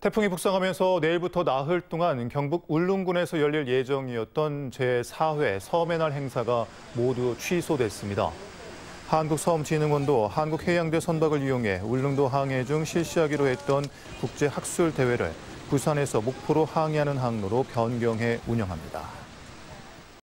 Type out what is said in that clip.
태풍이 북상하면서 내일부터 나흘 동안 경북 울릉군에서 열릴 예정이었던 제4회 섬의 날 행사가 모두 취소됐습니다. 한국섬진흥원도 한국해양대 선박을 이용해 울릉도 항해 중 실시하기로 했던 국제학술대회를 부산에서 목포로 항해하는 항로로 변경해 운영합니다.